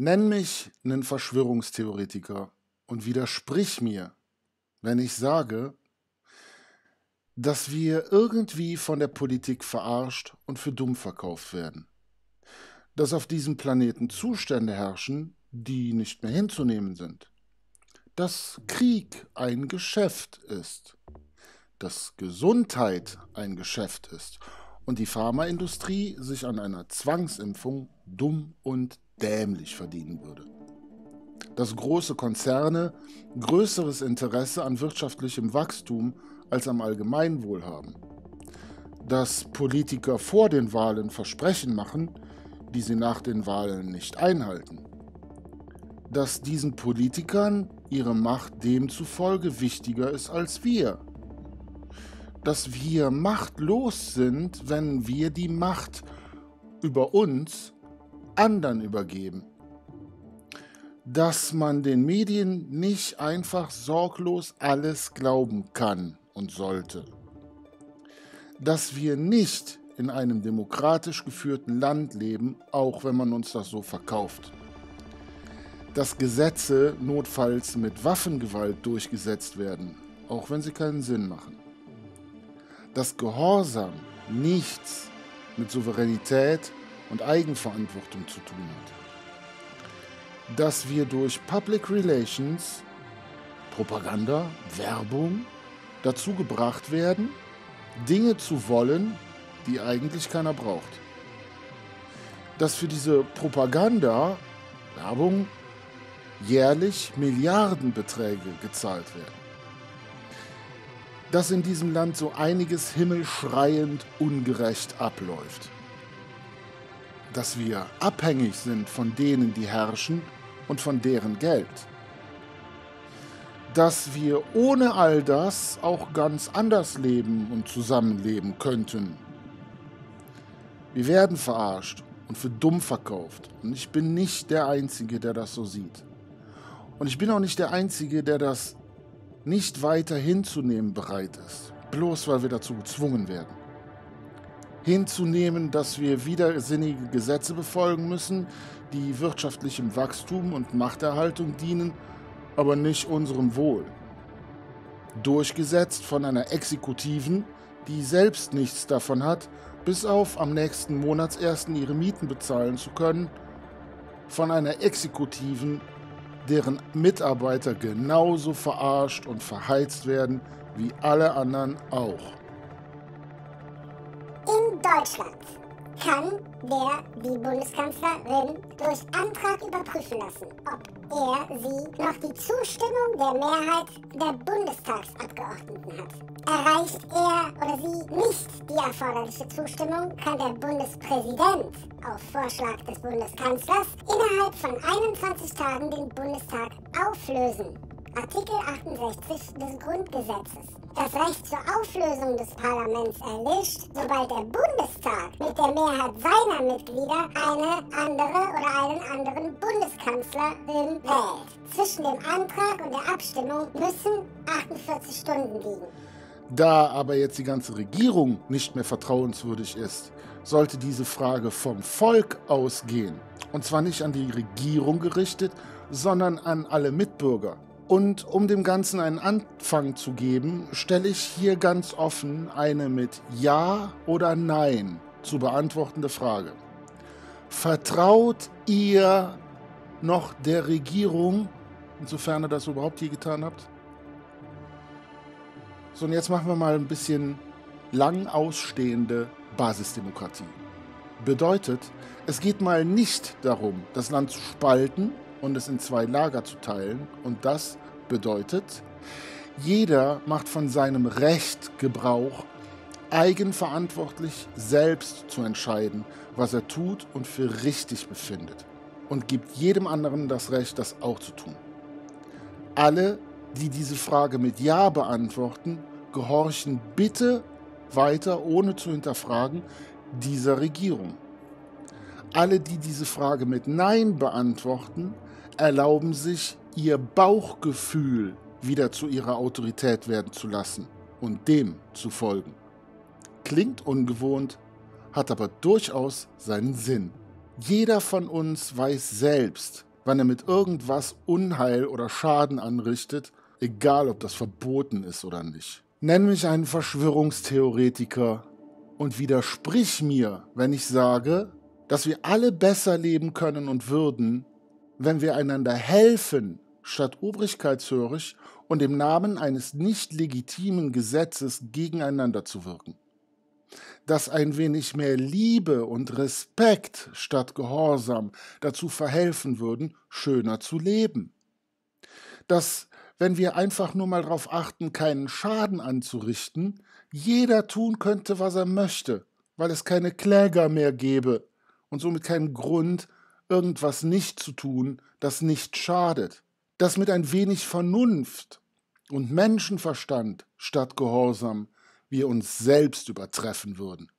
Nenn mich einen Verschwörungstheoretiker und widersprich mir, wenn ich sage, dass wir irgendwie von der Politik verarscht und für dumm verkauft werden. Dass auf diesem Planeten Zustände herrschen, die nicht mehr hinzunehmen sind. Dass Krieg ein Geschäft ist. Dass Gesundheit ein Geschäft ist und die Pharmaindustrie sich an einer Zwangsimpfung dumm und dämlich verdienen würde. Dass große Konzerne größeres Interesse an wirtschaftlichem Wachstum als am Allgemeinwohl haben. Dass Politiker vor den Wahlen Versprechen machen, die sie nach den Wahlen nicht einhalten. Dass diesen Politikern ihre Macht demzufolge wichtiger ist als wir. Dass wir machtlos sind, wenn wir die Macht über uns anderen übergeben. Dass man den Medien nicht einfach sorglos alles glauben kann und sollte. Dass wir nicht in einem demokratisch geführten Land leben, auch wenn man uns das so verkauft. Dass Gesetze notfalls mit Waffengewalt durchgesetzt werden, auch wenn sie keinen Sinn machen. Dass Gehorsam nichts mit Souveränität und Eigenverantwortung zu tun hat. Dass wir durch Public Relations, Propaganda, Werbung dazu gebracht werden, Dinge zu wollen, die eigentlich keiner braucht. Dass für diese Propaganda, Werbung, jährlich Milliardenbeträge gezahlt werden. Dass in diesem Land so einiges himmelschreiend ungerecht abläuft dass wir abhängig sind von denen, die herrschen und von deren Geld. Dass wir ohne all das auch ganz anders leben und zusammenleben könnten. Wir werden verarscht und für dumm verkauft. Und ich bin nicht der Einzige, der das so sieht. Und ich bin auch nicht der Einzige, der das nicht weiter hinzunehmen bereit ist, bloß weil wir dazu gezwungen werden hinzunehmen, dass wir widersinnige Gesetze befolgen müssen, die wirtschaftlichem Wachstum und Machterhaltung dienen, aber nicht unserem Wohl. Durchgesetzt von einer Exekutiven, die selbst nichts davon hat, bis auf am nächsten Monatsersten ihre Mieten bezahlen zu können, von einer Exekutiven, deren Mitarbeiter genauso verarscht und verheizt werden wie alle anderen auch. Deutschland kann der die Bundeskanzlerin durch Antrag überprüfen lassen, ob er sie noch die Zustimmung der Mehrheit der Bundestagsabgeordneten hat. Erreicht er oder sie nicht die erforderliche Zustimmung, kann der Bundespräsident auf Vorschlag des Bundeskanzlers innerhalb von 21 Tagen den Bundestag auflösen. Artikel 68 des Grundgesetzes das Recht zur Auflösung des Parlaments erlischt, sobald der Bundestag mit der Mehrheit seiner Mitglieder eine andere oder einen anderen Bundeskanzlerin wählt. Zwischen dem Antrag und der Abstimmung müssen 48 Stunden liegen. Da aber jetzt die ganze Regierung nicht mehr vertrauenswürdig ist, sollte diese Frage vom Volk ausgehen. Und zwar nicht an die Regierung gerichtet, sondern an alle Mitbürger. Und um dem Ganzen einen Anfang zu geben, stelle ich hier ganz offen eine mit Ja oder Nein zu beantwortende Frage. Vertraut ihr noch der Regierung, insofern ihr das überhaupt je getan habt? So, und jetzt machen wir mal ein bisschen lang ausstehende Basisdemokratie. Bedeutet, es geht mal nicht darum, das Land zu spalten und es in zwei Lager zu teilen. Und das bedeutet, jeder macht von seinem Recht Gebrauch, eigenverantwortlich selbst zu entscheiden, was er tut und für richtig befindet. Und gibt jedem anderen das Recht, das auch zu tun. Alle, die diese Frage mit Ja beantworten, gehorchen bitte weiter, ohne zu hinterfragen, dieser Regierung. Alle, die diese Frage mit Nein beantworten, erlauben sich, ihr Bauchgefühl wieder zu ihrer Autorität werden zu lassen und dem zu folgen. Klingt ungewohnt, hat aber durchaus seinen Sinn. Jeder von uns weiß selbst, wann er mit irgendwas Unheil oder Schaden anrichtet, egal ob das verboten ist oder nicht. Nenn mich einen Verschwörungstheoretiker und widersprich mir, wenn ich sage, dass wir alle besser leben können und würden, wenn wir einander helfen, statt obrigkeitshörig und im Namen eines nicht legitimen Gesetzes gegeneinander zu wirken. Dass ein wenig mehr Liebe und Respekt statt Gehorsam dazu verhelfen würden, schöner zu leben. Dass, wenn wir einfach nur mal darauf achten, keinen Schaden anzurichten, jeder tun könnte, was er möchte, weil es keine Kläger mehr gäbe und somit keinen Grund, irgendwas nicht zu tun, das nicht schadet. Dass mit ein wenig Vernunft und Menschenverstand statt Gehorsam wir uns selbst übertreffen würden.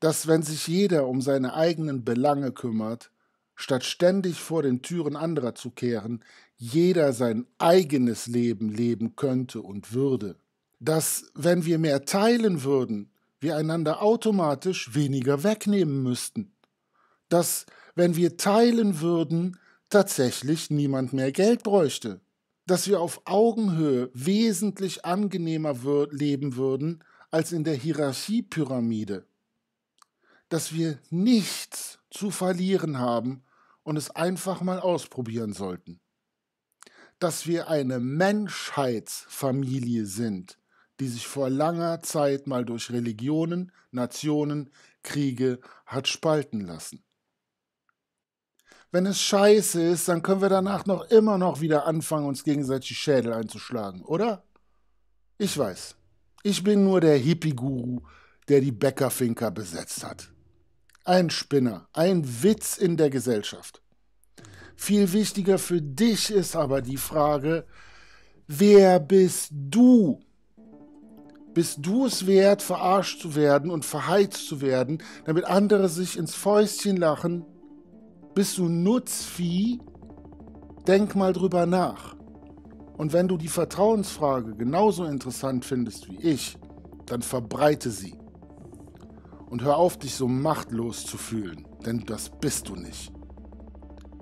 Dass, wenn sich jeder um seine eigenen Belange kümmert, statt ständig vor den Türen anderer zu kehren, jeder sein eigenes Leben leben könnte und würde. Dass, wenn wir mehr teilen würden, wir einander automatisch weniger wegnehmen müssten. Dass, wenn wir teilen würden, tatsächlich niemand mehr Geld bräuchte. Dass wir auf Augenhöhe wesentlich angenehmer wür leben würden als in der Hierarchiepyramide. Dass wir nichts zu verlieren haben und es einfach mal ausprobieren sollten. Dass wir eine Menschheitsfamilie sind, die sich vor langer Zeit mal durch Religionen, Nationen, Kriege hat spalten lassen. Wenn es scheiße ist, dann können wir danach noch immer noch wieder anfangen, uns gegenseitig die Schädel einzuschlagen, oder? Ich weiß. Ich bin nur der Hippie-Guru, der die Bäckerfinker besetzt hat. Ein Spinner, ein Witz in der Gesellschaft. Viel wichtiger für dich ist aber die Frage, wer bist du? Bist du es wert, verarscht zu werden und verheizt zu werden, damit andere sich ins Fäustchen lachen? Bist du Nutzvieh? Denk mal drüber nach. Und wenn du die Vertrauensfrage genauso interessant findest wie ich, dann verbreite sie. Und hör auf, dich so machtlos zu fühlen, denn das bist du nicht.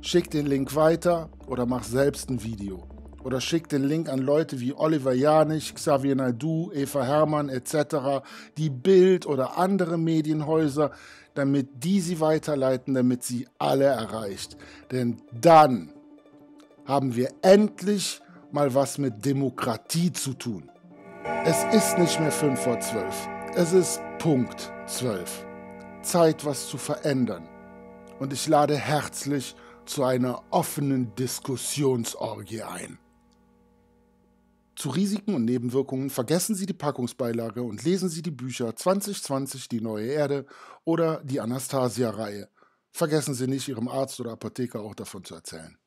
Schick den Link weiter oder mach selbst ein Video oder schickt den Link an Leute wie Oliver Janich, Xavier Naidu, Eva Hermann etc., die Bild oder andere Medienhäuser, damit die sie weiterleiten, damit sie alle erreicht. Denn dann haben wir endlich mal was mit Demokratie zu tun. Es ist nicht mehr 5 vor 12. Es ist Punkt 12. Zeit, was zu verändern. Und ich lade herzlich zu einer offenen Diskussionsorgie ein. Zu Risiken und Nebenwirkungen vergessen Sie die Packungsbeilage und lesen Sie die Bücher 2020 Die neue Erde oder die Anastasia-Reihe. Vergessen Sie nicht, Ihrem Arzt oder Apotheker auch davon zu erzählen.